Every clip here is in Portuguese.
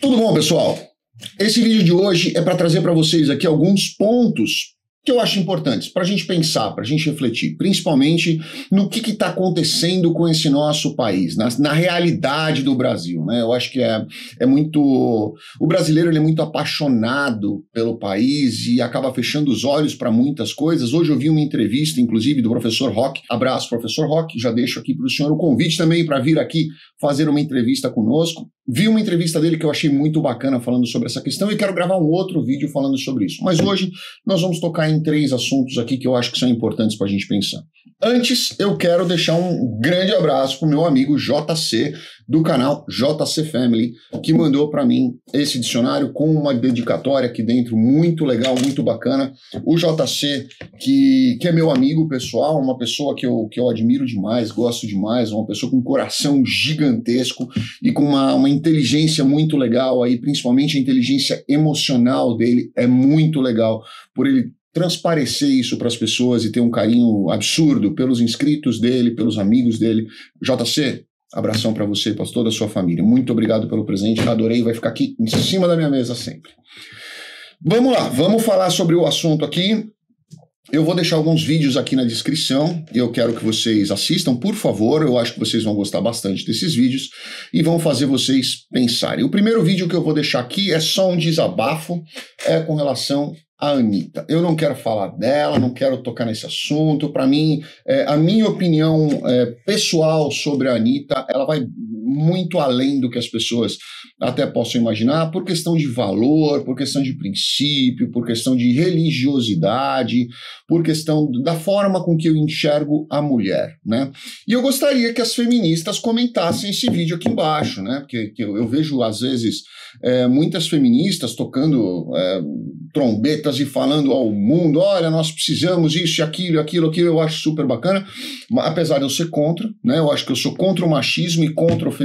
Tudo bom, pessoal? Esse vídeo de hoje é para trazer para vocês aqui alguns pontos que eu acho importantes para a gente pensar, para a gente refletir, principalmente no que está acontecendo com esse nosso país, na, na, realidade do Brasil. Né? Eu acho que é, é muito. O brasileiro ele é muito apaixonado pelo país e acaba fechando os olhos para muitas coisas. Hoje eu vi uma entrevista, inclusive, do professor Rock. Abraço, professor Rock. Já deixo aqui para o senhor o convite também para vir aqui fazer uma entrevista conosco. Vi uma entrevista dele que eu achei muito bacana falando sobre essa questão e quero gravar um outro vídeo falando sobre isso. Mas hoje nós vamos tocar em três assuntos aqui que eu acho que são importantes para a gente pensar. Antes, eu quero deixar um grande abraço para o meu amigo JC, do canal JC Family, que mandou para mim esse dicionário com uma dedicatória aqui dentro, muito legal, muito bacana. O JC, que, que é meu amigo pessoal, uma pessoa que eu, que eu admiro demais, gosto demais, uma pessoa com um coração gigantesco e com uma, uma inteligência muito legal aí, principalmente a inteligência emocional dele é muito legal, por ele transparecer isso para as pessoas e ter um carinho absurdo pelos inscritos dele, pelos amigos dele. JC, abração para você e para toda a sua família. Muito obrigado pelo presente, adorei, vai ficar aqui em cima da minha mesa sempre. Vamos lá, vamos falar sobre o assunto aqui. Eu vou deixar alguns vídeos aqui na descrição. Eu quero que vocês assistam, por favor. Eu acho que vocês vão gostar bastante desses vídeos e vão fazer vocês pensarem. O primeiro vídeo que eu vou deixar aqui é só um desabafo, é com relação a Anitta. Eu não quero falar dela, não quero tocar nesse assunto. Para mim, é, a minha opinião é, pessoal sobre a Anitta, ela vai muito além do que as pessoas até possam imaginar, por questão de valor, por questão de princípio, por questão de religiosidade, por questão da forma com que eu enxergo a mulher, né? E eu gostaria que as feministas comentassem esse vídeo aqui embaixo, né? Porque eu, eu vejo, às vezes, é, muitas feministas tocando é, trombetas e falando ao mundo: olha, nós precisamos isso, aquilo, aquilo, aquilo, eu acho super bacana, apesar de eu ser contra, né? Eu acho que eu sou contra o machismo e contra o feminismo.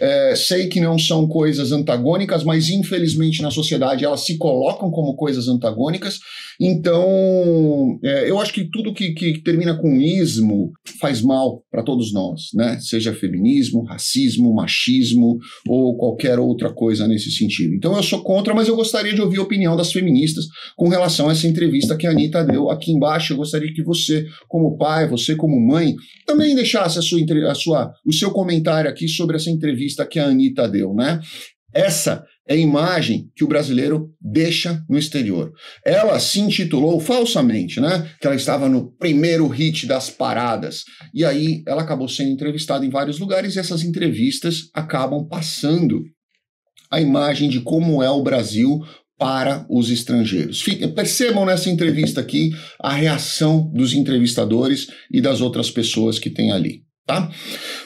É, sei que não são coisas antagônicas, mas infelizmente na sociedade elas se colocam como coisas antagônicas. Então, é, eu acho que tudo que, que termina com ismo faz mal para todos nós, né? Seja feminismo, racismo, machismo ou qualquer outra coisa nesse sentido. Então, eu sou contra, mas eu gostaria de ouvir a opinião das feministas com relação a essa entrevista que a Anitta deu aqui embaixo. Eu gostaria que você, como pai, você como mãe, também deixasse a sua, a sua, o seu comentário aqui sobre essa entrevista que a Anitta deu, né? Essa é a imagem que o brasileiro deixa no exterior. Ela se intitulou falsamente, né? Que ela estava no primeiro hit das paradas. E aí ela acabou sendo entrevistada em vários lugares e essas entrevistas acabam passando a imagem de como é o Brasil para os estrangeiros. percebam nessa entrevista aqui a reação dos entrevistadores e das outras pessoas que tem ali. Tá?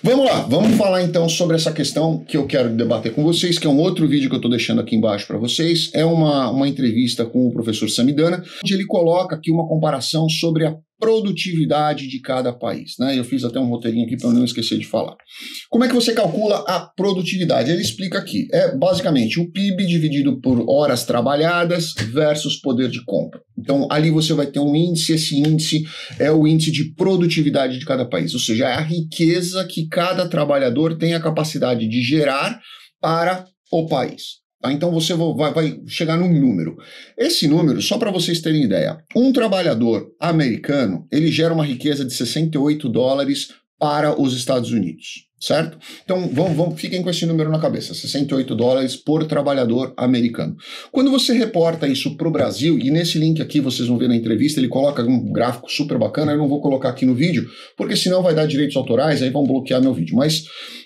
Vamos lá, vamos falar então sobre essa questão que eu quero debater com vocês, que é um outro vídeo que eu estou deixando aqui embaixo para vocês. É uma, uma entrevista com o professor Samidana, onde ele coloca aqui uma comparação sobre a produtividade de cada país. Né? Eu fiz até um roteirinho aqui para não esquecer de falar. Como é que você calcula a produtividade? Ele explica aqui. É basicamente o PIB dividido por horas trabalhadas versus poder de compra. Então, ali você vai ter um índice, esse índice é o índice de produtividade de cada país, ou seja, é a riqueza que cada trabalhador tem a capacidade de gerar para o país. Tá? Então você vai, vai chegar num número. Esse número, só para vocês terem ideia, um trabalhador americano ele gera uma riqueza de 68 dólares para os Estados Unidos certo? Então, vamos, fiquem com esse número na cabeça, 68 dólares por trabalhador americano. Quando você reporta isso para o Brasil, e nesse link aqui vocês vão ver na entrevista, ele coloca um gráfico super bacana, eu não vou colocar aqui no vídeo, porque senão vai dar direitos autorais, aí vão bloquear meu vídeo, mas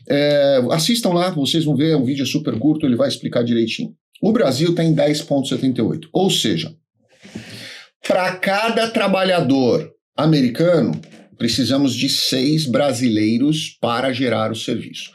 é, assistam lá, vocês vão ver, é um vídeo super curto, ele vai explicar direitinho. O Brasil está em 10,78, ou seja, para cada trabalhador americano, precisamos de seis brasileiros para gerar o serviço.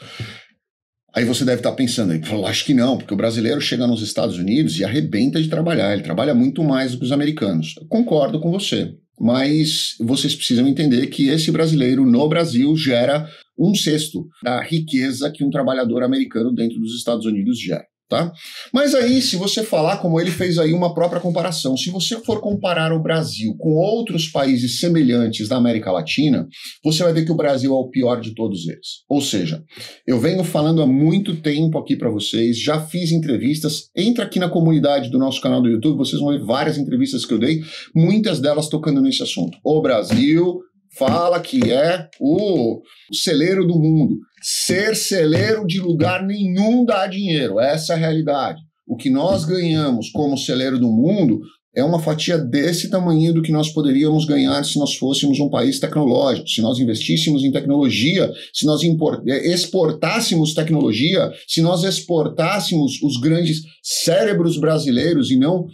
Aí você deve estar pensando acho que não, porque o brasileiro chega nos Estados Unidos e arrebenta de trabalhar, ele trabalha muito mais do que os americanos. Eu concordo com você, mas vocês precisam entender que esse brasileiro no Brasil gera um sexto da riqueza que um trabalhador americano dentro dos Estados Unidos gera. Tá? Mas aí, se você falar, como ele fez aí uma própria comparação, se você for comparar o Brasil com outros países semelhantes da América Latina, você vai ver que o Brasil é o pior de todos eles. Ou seja, eu venho falando há muito tempo aqui para vocês, já fiz entrevistas, entra aqui na comunidade do nosso canal do YouTube, vocês vão ver várias entrevistas que eu dei, muitas delas tocando nesse assunto. O Brasil fala que é o celeiro do mundo. Ser celeiro de lugar nenhum dá dinheiro, essa é a realidade. O que nós ganhamos como celeiro do mundo é uma fatia desse tamanho do que nós poderíamos ganhar se nós fôssemos um país tecnológico, se nós investíssemos em tecnologia, se nós eh, exportássemos tecnologia, se nós exportássemos os grandes cérebros brasileiros e não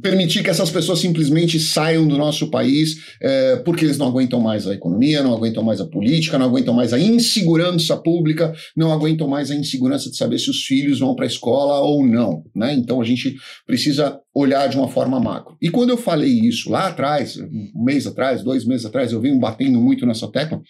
permitir que essas pessoas simplesmente saiam do nosso país é, porque eles não aguentam mais a economia, não aguentam mais a política, não aguentam mais a insegurança pública, não aguentam mais a insegurança de saber se os filhos vão para a escola ou não. Né? Então a gente precisa olhar de uma forma macro. E quando eu falei isso lá atrás, um mês atrás, dois meses atrás, eu venho batendo muito nessa tecla,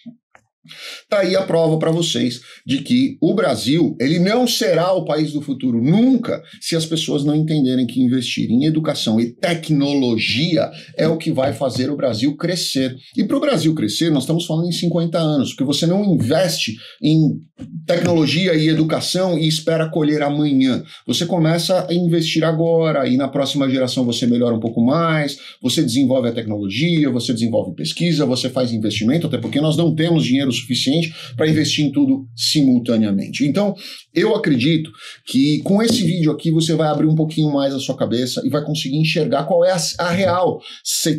Tá aí a prova para vocês de que o Brasil, ele não será o país do futuro nunca se as pessoas não entenderem que investir em educação e tecnologia é o que vai fazer o Brasil crescer. E para o Brasil crescer, nós estamos falando em 50 anos, porque você não investe em tecnologia e educação e espera colher amanhã. Você começa a investir agora e na próxima geração você melhora um pouco mais, você desenvolve a tecnologia, você desenvolve pesquisa, você faz investimento, até porque nós não temos dinheiro suficiente para investir em tudo simultaneamente. Então, eu acredito que com esse vídeo aqui você vai abrir um pouquinho mais a sua cabeça e vai conseguir enxergar qual é a, a real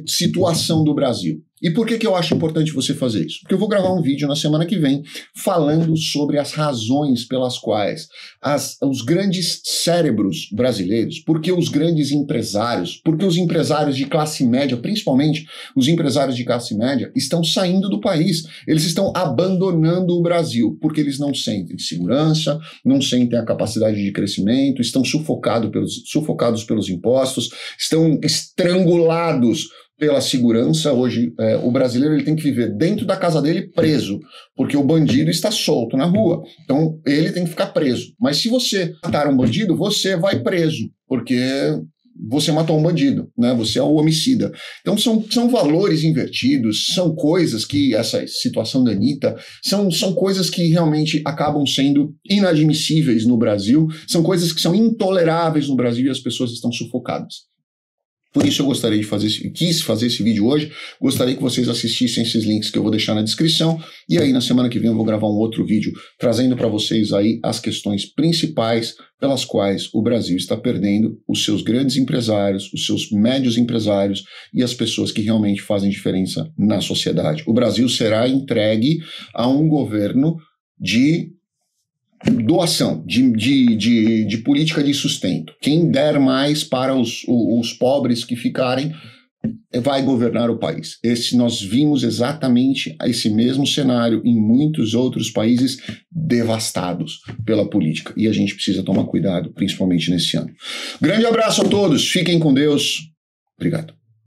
situação do Brasil. E por que, que eu acho importante você fazer isso? Porque eu vou gravar um vídeo na semana que vem falando sobre as razões pelas quais as, os grandes cérebros brasileiros, porque os grandes empresários, porque os empresários de classe média, principalmente os empresários de classe média, estão saindo do país. Eles estão abandonando o Brasil, porque eles não sentem segurança, não sentem a capacidade de crescimento, estão sufocado pelos, sufocados pelos impostos, estão estrangulados pela segurança. Hoje, é, o brasileiro ele tem que viver dentro da casa dele preso, porque o bandido está solto na rua. Então, ele tem que ficar preso. Mas se você matar um bandido, você vai preso, porque você matou um bandido, né? Você é o homicida. Então são, são valores invertidos, são coisas que essa situação da Anitta são, são coisas que realmente acabam sendo inadmissíveis no Brasil, são coisas que são intoleráveis no Brasil e as pessoas estão sufocadas. Por isso eu gostaria de fazer, quis fazer esse vídeo hoje. Gostaria que vocês assistissem esses links que eu vou deixar na descrição. E aí na semana que vem eu vou gravar um outro vídeo trazendo para vocês aí as questões principais pelas quais o Brasil está perdendo os seus grandes empresários, os seus médios empresários e as pessoas que realmente fazem diferença na sociedade. O Brasil será entregue a um governo de doação, de, de, de, de, política de sustento. Quem der mais para os, os pobres que ficarem vai governar o país. Esse nós vimos exatamente esse mesmo cenário em muitos outros países devastados pela política e a gente precisa tomar cuidado, principalmente nesse ano. Grande abraço a todos, fiquem com Deus. Obrigado.